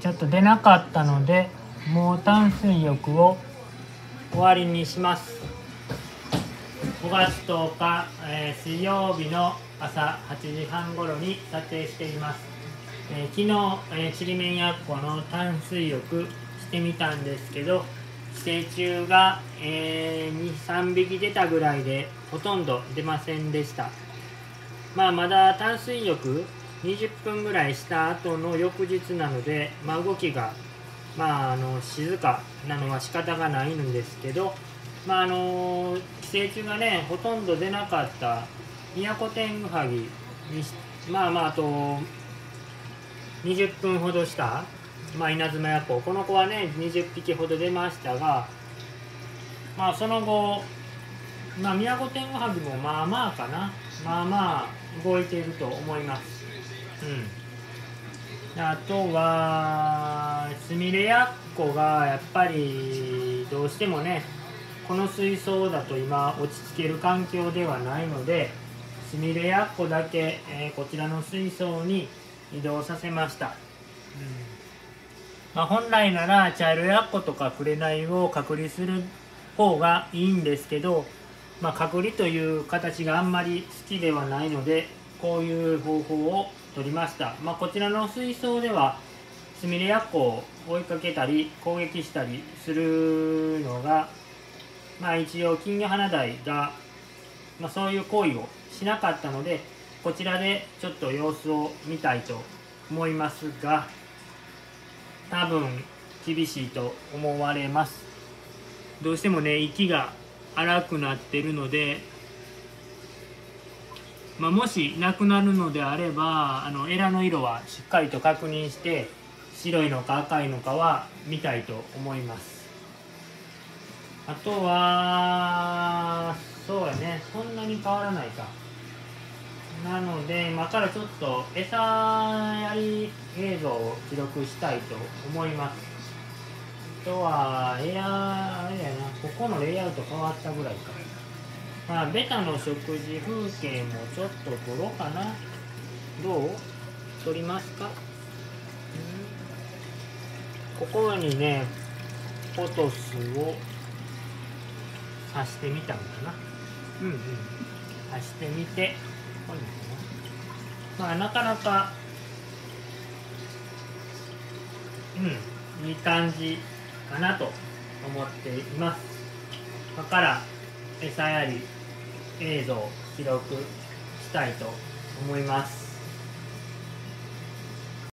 ちょっと出なかったのでもう淡水浴を終わりにします。5月10日、えー、水曜日の朝8時半頃に撮影しています、えー、昨日、え、ちりめんやっこの淡水浴してみたんですけど寄生虫が、えー、23匹出たぐらいでほとんど出ませんでした。まあまだ淡水浴20分ぐらいした後の翌日なので、まあ、動きが、まあ、あの静かなのは仕方がないんですけど、まあ、あの寄生虫がねほとんど出なかった宮古天狗ハギにまあまああと20分ほどした、まあ、稲妻やっここの子はね20匹ほど出ましたがまあその後、まあ、宮古天狗ハギもまあまあかな。まあまあ動いていると思います。うん。あとはすみれやっこがやっぱりどうしてもねこの水槽だと今落ち着ける環境ではないのですみれやっこだけ、えー、こちらの水槽に移動させました、うん。まあ、本来なら茶色やっことか紅を隔離する方がいいんですけど、まあ、隔離という形があんまり好きではないのでこういう方法を取りました、まあ、こちらの水槽ではスミレヤッコを追いかけたり攻撃したりするのが、まあ、一応金魚花鯛が、まあ、そういう行為をしなかったのでこちらでちょっと様子を見たいと思いますが多分厳しいと思われます。どうしてもね息が荒くなってるのでまあ、もしなくなるのであればあのエラの色はしっかりと確認して白いのか赤いのかは見たいと思います。あとはそうやね。そんなに変わらないか。なので今からちょっと餌やり映像を記録したいと思います。あとはエアあれやな。ここのレイアウト変わったぐらいか。まあ、ベタの食事風景もちょっと撮ろうかな。どう？撮りますか、ここにね、フォトスを刺してみたんだな。うんうん。刺してみて、まあ、なかなか、うん、いい感じかなと思っています。だから、餌やり映像を記録したいと思います。